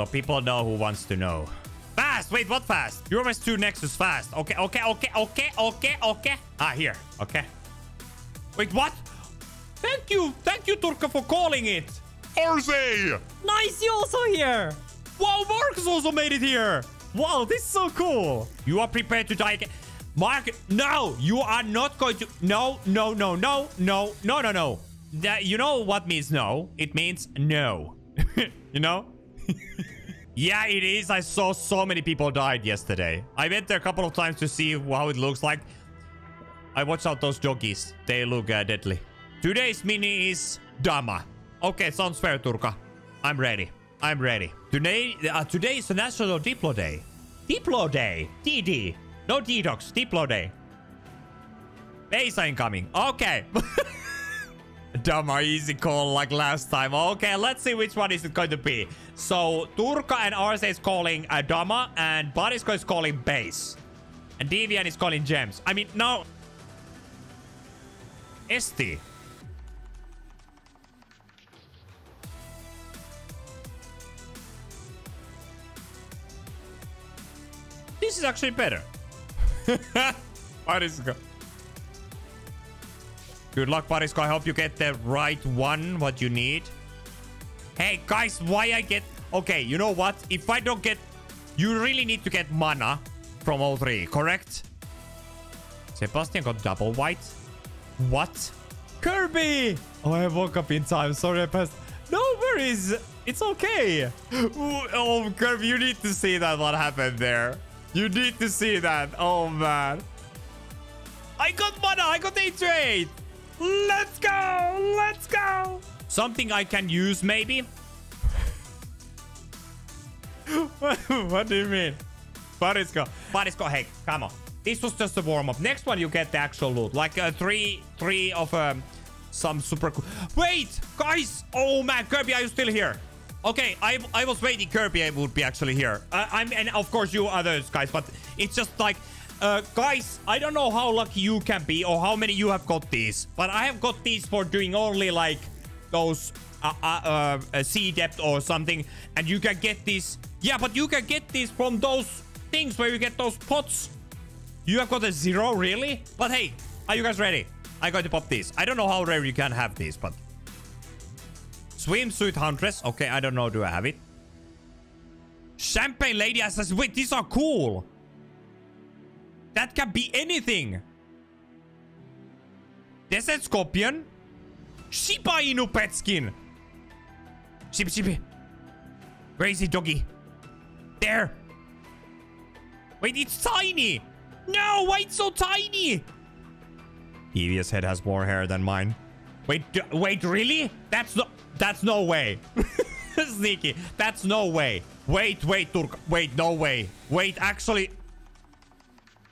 So people know who wants to know. Fast! Wait, what fast? Almost two Nexus fast. Okay, okay, okay, okay, okay, okay. Ah, here. Okay. Wait, what? Thank you. Thank you, Turka, for calling it. Arze! Nice, you also here. Wow, Marcus also made it here. Wow, this is so cool. You are prepared to die again. Mark, no, you are not going to. No, no, no, no, no, no, no, no. That, you know what means no? It means no. you know? yeah, it is. I saw so many people died yesterday. I went there a couple of times to see how it looks like. I watched out those jockeys. They look uh, deadly. Today's mini is Dama. Okay, sounds fair, Turka. I'm ready. I'm ready. Today, uh, today is the National Diplo Day. Diplo Day. DD. No detox. Diplo Day. Base incoming. Okay. Dama easy call like last time. Okay, let's see which one is it going to be. So, Turka and Arce is calling uh, Dama, and Barisko is calling base. And Deivian is calling gems. I mean, no. Esti. This is actually better. Parisko. Good luck, Parisko. I hope you get the right one, what you need. Hey, guys, why I get... Okay, you know what? If I don't get... You really need to get mana from all three, correct? Sebastian got double white. What? Kirby. Oh, I woke up in time. Sorry, I passed. No worries. It's okay. Oh, Kirby, you need to see that what happened there. You need to see that. Oh, man. I got mana. I got 8 to 8. Let's go. Let's go. Something I can use, maybe? what do you mean? Parisko. Parisko, hey, come on. This was just a warm-up. Next one, you get the actual loot. Like uh, three, three of um, some super cool... Wait, guys. Oh, man. Kirby, are you still here? Okay, I, I was waiting Kirby would be actually here. Uh, I'm And of course, you others, guys. But it's just like... Uh, guys, I don't know how lucky you can be or how many you have got these. But I have got these for doing only like those uh, uh, uh, sea depth or something. And you can get these... Yeah, but you can get these from those things where you get those pots. You have got a zero, really? But hey, are you guys ready? I'm going to pop these. I don't know how rare you can have these, but... Swimsuit Huntress. Okay, I don't know. Do I have it? Champagne Lady Assassin. Wait, these are cool. That can be anything. Desert Scorpion. Shiba Inu pet skin. Shiba Shiba. Crazy doggy. There. Wait, it's tiny. No, why it's so tiny? Devious head has more hair than mine. Wait, wait, really? That's no, that's no way. Sneaky. That's no way. Wait, wait, Turk. Wait, no way. Wait, actually.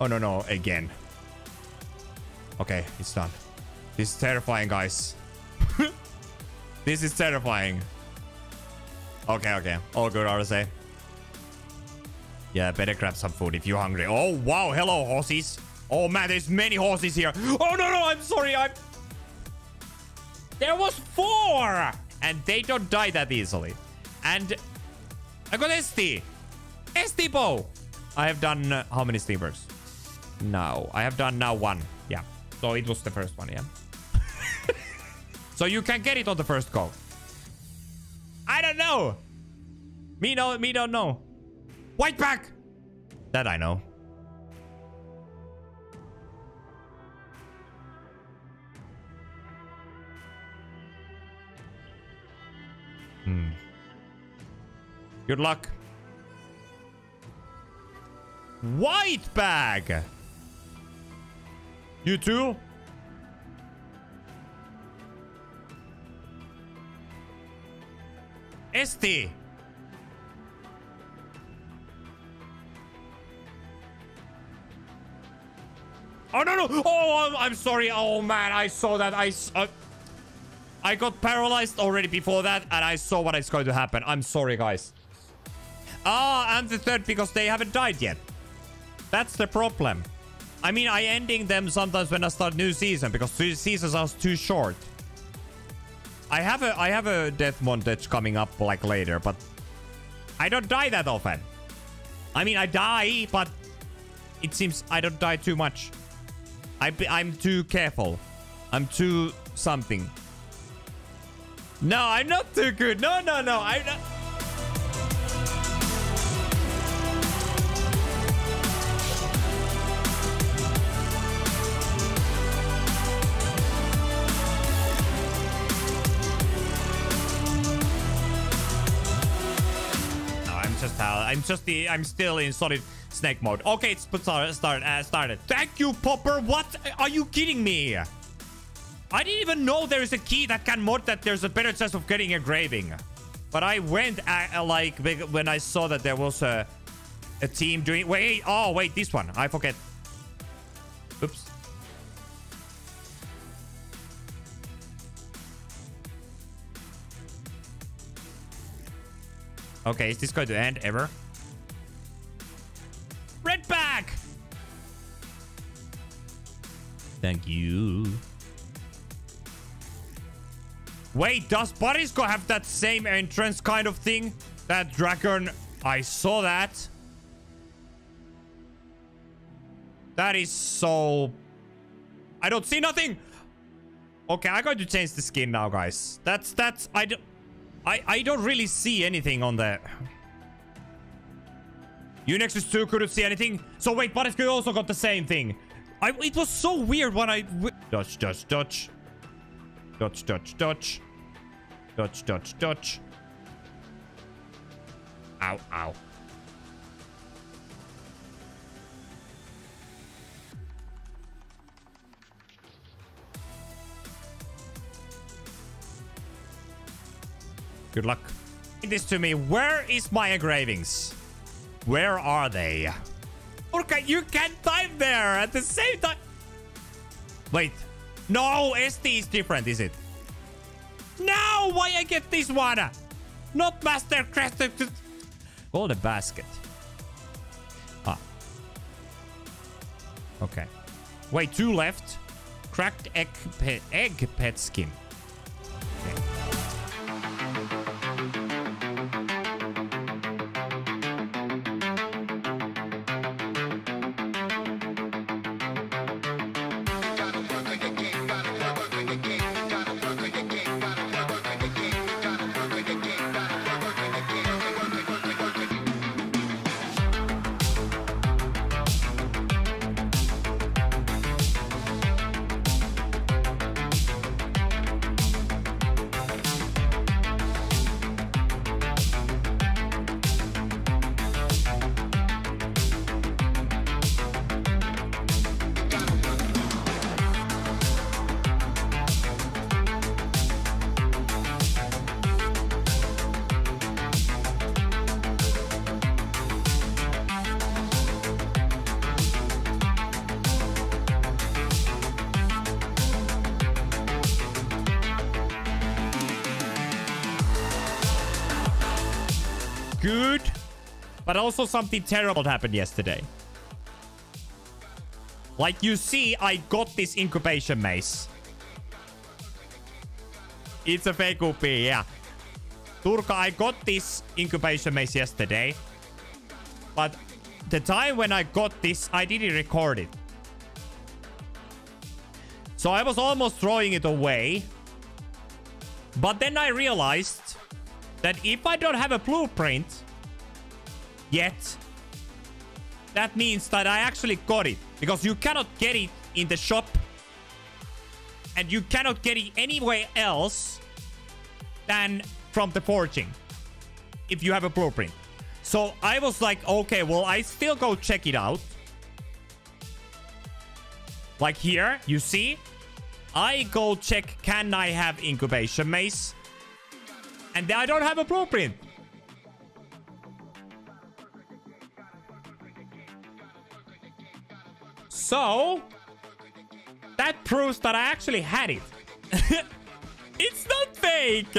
Oh, no, no, again. Okay, it's done. This is terrifying, guys. this is terrifying. Okay, okay. All good, RSA. Yeah, better grab some food if you're hungry. Oh, wow. Hello, horses. Oh, man, there's many horses here. Oh, no, no, I'm sorry. I'm... There was four. And they don't die that easily. And I got. SD bow. I have done uh, how many steamers? No, I have done now one. Yeah. So it was the first one, yeah. so you can get it on the first go. I don't know. Me no, me don't know. White back. That I know. Hmm. Good luck. White bag. You too? Este. Oh, no, no. Oh, I'm sorry. Oh, man. I saw that. I, uh, I got paralyzed already before that, and I saw what is going to happen. I'm sorry, guys. Ah, I'm the third because they haven't died yet. That's the problem. I mean, I ending them sometimes when I start new season because two seasons are too short. I have a I have a death montage coming up like later, but I don't die that often. I mean, I die, but it seems I don't die too much. I I'm too careful. I'm too something. No, I'm not too good. No, no, no. I'm not. I'm just the I'm still in solid snake mode. Okay, it's start start uh, started. Thank you, Popper. What are you kidding me? I didn't even know there is a key that can mod that there's a better chance of getting a graving. But I went uh, like when I saw that there was a a team doing. Wait, oh wait, this one I forget. Oops. Okay, is this going to end ever? Red back! Thank you. Wait, does Barisco have that same entrance kind of thing? That dragon... I saw that. That is so... I don't see nothing! Okay, I'm going to change the skin now, guys. That's... That's... I don't... I, I don't really see anything on there. Unix 2 couldn't see anything. So wait, Barisco also got the same thing. I, it was so weird when I... Dutch, Dutch, Dutch. Dutch, Dutch, Dutch. Dutch, Dutch, dodge. Ow, ow. Good luck. This to me. Where is my engravings? Where are they? Okay, you can't type there at the same time. Wait. No, ST is different, is it? No, why I get this one? Not Master Crest. the basket. Ah. Okay. Wait, two left. Cracked egg egg pet skin. Good. But also something terrible happened yesterday. Like you see, I got this incubation mace. It's a fake OP, yeah. Turka, I got this incubation mace yesterday. But the time when I got this, I didn't record it. So I was almost throwing it away. But then I realized that if I don't have a blueprint yet, that means that I actually got it. Because you cannot get it in the shop. And you cannot get it anywhere else than from the forging. If you have a blueprint. So I was like, okay, well, I still go check it out. Like here, you see? I go check, can I have incubation mace? And I don't have a blueprint. So, that proves that I actually had it. It's not fake.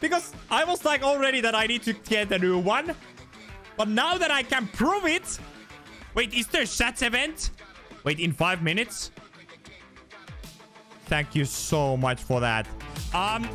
Because I was like already that I need to get a new one. But now that I can prove it. Wait, is there Shats event? Wait, in five minutes? Thank you so much for that. Um,